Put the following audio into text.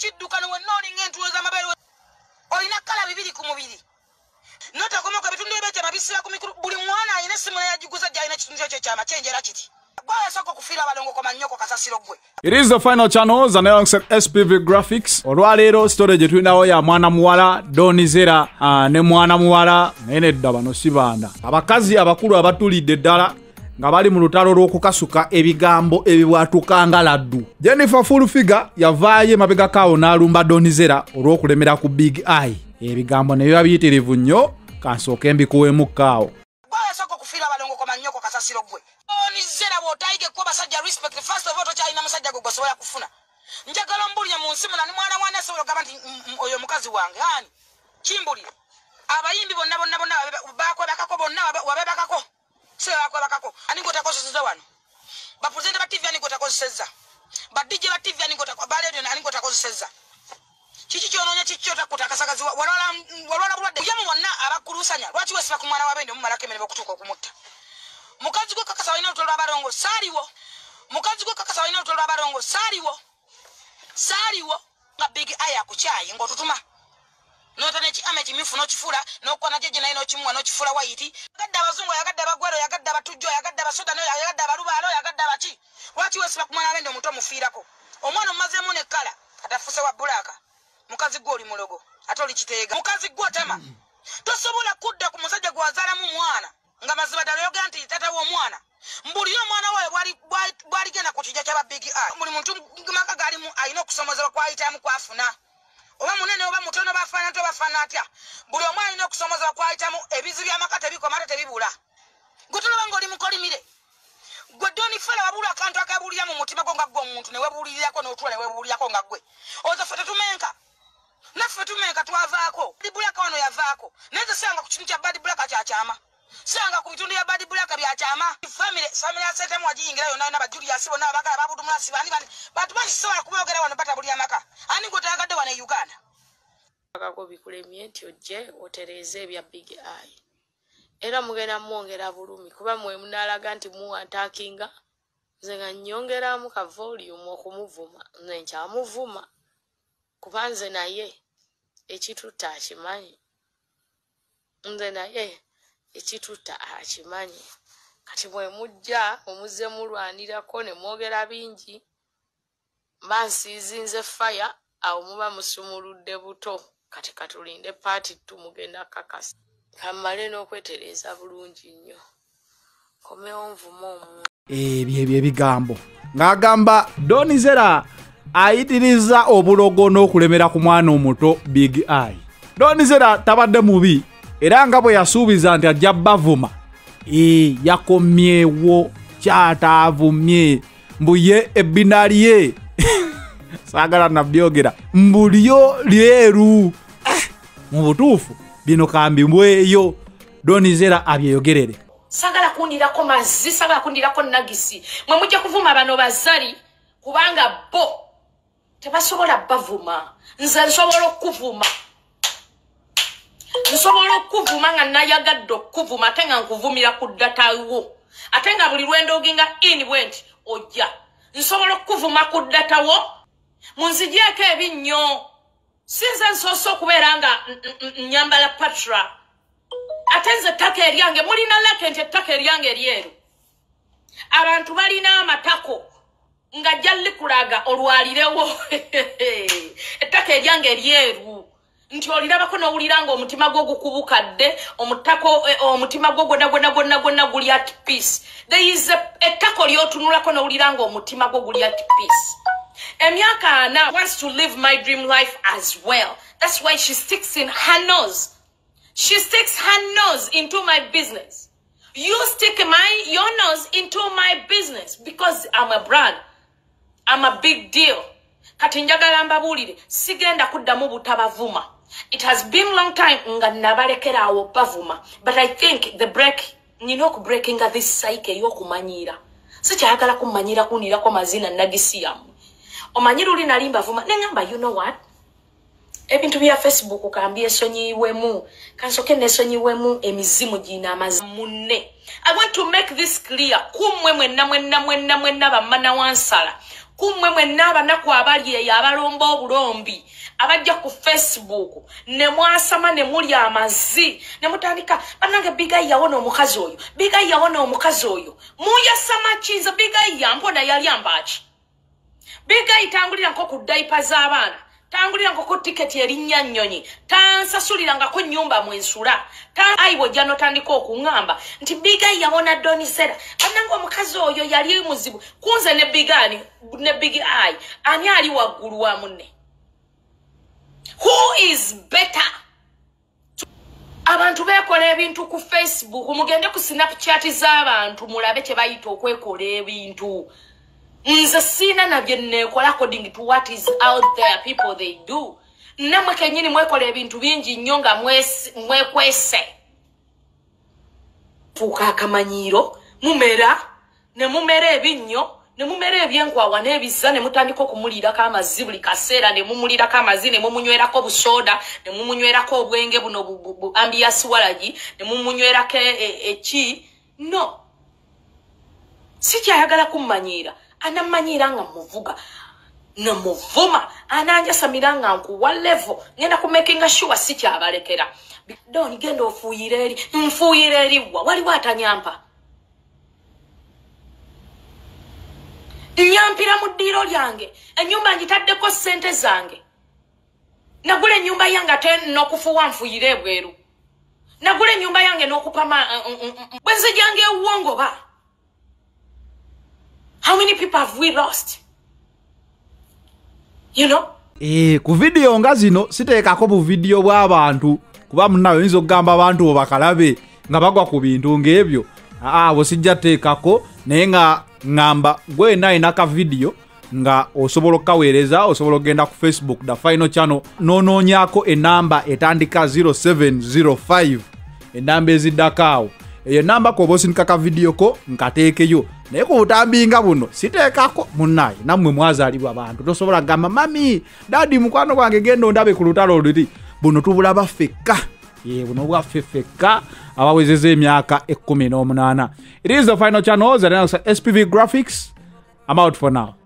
kiddukano wenna olinga entulo z'amabeere olina kala bibiri ku mubiri notakomoka ebitundu ebyekyama bisiba ku mikulu buli mwana alina essimu nayagiguza gyalina kitundu ekyo kyama kyenjera kiti It is the final channel alongside SPV Graphics. Olwaleero story gye tulinawo ya mwana muwala Donizera uh, ne mwana muwala naye nedda bano si baana. Abakazi abakulu abatulidde ddala nga bali mu lutalo lw'okukasuka ebigambo ebibwatuka nga laddu. Jennifer Fulfiga yavaayo emabegako awo n'alumba Donizera olw'okulemera ku Big Eye. Ebigambo ne biba biyitirivu nnyo kansooke mbikuweemukko awo. gwayasooka okufiira abalongo koma nnyoko kasasiro gwe onizera bw'otayigeko basajja respect first all tokyalina musajja gwe gwesobola kufuna njagala ombulire mu nsi munani mwana wana asobola okugamba nti "Mm, mm, oyo mukazi wange ani kimbulire abayimbi bonna bonna bonna bakwebakako bonna wabe- wabebakako si bakwebakako ani gwetakoseseza wano? Bapurezidenti ba tv ani gwetakozeseza badije ba tv ani baledio ani gwetakozeseza kiki kyononya kiki kyotakuta akasagazi wa- walwala walwala bulwadde yamu bonna abakulusanya lwaki wesiba ku mwana wabendi omumalako emirimu okutuuka okumutta mukazi gwe kakasa walina olutalo lw'abalongo saaliwo mukazi gwe kakasa walina olutalo lw'abalongo saaliwo saaliwo nga big eye akukyayi ng'otutuma nota nekiama ekimyufu n'okifuula n'okukwana jeje naye n'okimuwa n'okifuula wayiti yagadde abazungu yagadde abagwero yagadde abatujjo yagadde abasoda yagadde abalubaalo yagadde abaki? Lwaki wesiba ku mwana wabendi omuntu omufiirako? Omwana omumazeemu nekkala atafuse wa bulaaka mukazi gwe oli mulogo ate oli kiteega mukazi gwe otema. Tosobola kudda ku musajja gwe wazaalamu omwana nga mazima ddala oyogera nti tata w'omwana mbulire omwana bwali- bwaligenda ku kijja kyaba big eye buli muntu maka galimu alina okusomozebwa kwayitamu kwafuna. Oba munene oba mutono bafaana nti obafaana atya? Buli omu alina okusomozebwa kwayitamu ebizi byamaka tebikoma ate tebibula mukolimire gwe doni fela wabula akantu akabuulira mu mutima gwo nga gwe omuntu newebuulirirako n'otula newebuulirako nga gwe. Oza ffe tetumenka. Naffe tumenka twavaako. Badi bulaka wano yavaako. Naye ze sanga ku kintu kya badi bulaka kyakyama sanga ku bitundu bya badi bulaka byakyama famire famire ya sentemu wagiyingira yonna yonna bajuliasi bonna abagala babudumulasi bani bani bantu bakisobola kuboogera wano batabulya maka ani gweotayagadde wano e uganda? Akako bikulemye nti ojje otereeze ebya big eye era mugenda mwongera bulumi kuba mwe munaalaga nti muwantaakinga nze nga nnyongeramu ka volume okumuvuma nze nkyamuvuma kuba nze naye ekitutta akimanyi nze naye ekitutta akimanyi kati bwe mujja omuzze mulwanirako ne mwogera bingi mba nsiizinze faya awo muba musumuludde buto. Kati katulinde paati tumugenda kakasa kammale n'okwetereeza bulungi nnyo. Komewo nvuma omuntu ebyo ebyo ebigambo. Ng'agamba donizera ayitiriza obulogo n'okulemera ku mwana omuto big eye. Donizera tabadde mubi era nga bwe yasuubiza nti ajja bavuma ee yakomyewo kyataavumye mbu ye ebbina lye. Saagala nabyogera mbu lyo lyeru mu butuufu bino kambimbweyo donizera abyeyogerere. Sagala kundirako mazzi sagala kundirako nagisi mwe mujja kuvuma bano bazali kubanga bo tebasobola bavuma. Nze nsobola okuvuma nsobola okuvuma nga nayagadde okuvuma ate nga nkuvumira ku ddatawo ate nga buli lwendoginga ini bwe nti ojja. Nsobola okuvuma ku ddatawo munzigyeko ebinnyo sinze nsoose okubeera nga nyambala patra. Ate nze ettaka eryange mulina lake nti ettaka eryange eryeru. Abantu balina amatako nga jja likulaga olwalirewo ettaka eryange eryeru. Nti olirabako n'owulira nga omutima gwo gukubukadde omutako eh, omutima gwo gwonna gwonna gwonna gwonna guli at peace. There is ettako lyotunulako n'owulira nga omutima gwo guli at peace emyaka ana wants to live my dream life as well that's why she sticks in her nose She sticks her nose into my business. You stick my your nose into my business because I'm a brand. I'm a big deal. Kati njagala mbabuulire sigenda kuddamu butabavuma. It has been long time nga nabalekera awo. But I think the break nina okubreakinga this cycle y'okumanyira. Sikyayagala kumanyira kundirako mazina nagisi yammwe. Omanyi luli nali mbavuma. Ne ngamba you know what? ebintu bya facebook kambye esonyiwemu kansoke nesonyiwemu emizimu gina amazi munne. I want to make this clear. Kummwe mwenna mwenna mwenna mwenna bamana wansala kummwe mwenna abanaku abali eyo abalomba obulombi. Abajja ku facebook. Ne mwasama ne mulya amazzi. Ne mutandika bannange bigayi yawona omukazi oyo. Bigayi yawona omukazi oyo. Muyasamakinza bigayi yampona yalyambaki bigayi tangulirangako ku dayipa z'abaana tangulirangako tiketi erinnya nnyonyi tansasulirangako nyumba mwensula ayi bwojja notandika okuŋŋamba nti bigayi yawona donisera bannanga omukazi oyo yali muzibu kunze ne bigani ne big ai ani ali waggulu wa munne? Who is better? Abantu bekola ebintu ku facebook mugende ku snapchat z'abantu mulabe kye bayita okwekola ebintu nze siina nabye neekola according to what is out there people they do. Nammwe kenyini mwekola ebintu bingi nnyo nga mwekwese fuuka akamanyiiro mumera ne mumera ebinnyo ne mumera ebyenkwawa n'ebizza ne mutandika okumuliirako amazzi buli kaseera ne mumulirako amazzi ne mumunywerako busoda ne mumunywerako obwenge buno bu- bu- bu- ambias walagi ne mumunywerako e- e- eki no. Si kyayagala kummanyiira anammanyiira nga muvuga. Nemuvuma ananjasamira nga nkuwa levo ngenda kumakinga sure si kyabalekera doni genda ofuuyira eri. Nfuuyira eriwa waliwo atanyampa nyampira mu ddiiro lyange. Ennyumba ngitaddeko ssente zange. Nagula ennyumba yange ate n'okufuuwa nfuuyire ebweru. Nagula ennyumba yange n'okupama bwe nzijanga ewuwongoba how many people have we lost? You know? Eh, ku vidiyo nga zino siteekako buvidiyo bw'abantu kuba munawe oyinza okugamba abantu bo bakalabe nga bagwa ku bintu ng'ebyo. Bwe sijja teekako naye nga ŋŋamba gwena alina ka vidiyo nga osobola okukaweereza osobola okgenda ku facebook the final channel noonoonyako enamba etandika 0705 enamba eziddako awo. Eyo namba koba osindika ka vidiyo ko nkateekeyo naye ku butambi nga buno siteekako munnaye nammwe mwazaalibwa bantu. Tosobola kugamba mami dadi mukwano gwange genda ondabe ku lutalo luli buno tubulaba ffekka. Buno bwaffe ffekka abawezeza emyaka ekkumi n'omunaana. It is the final channel that spv graphics. I'm out for now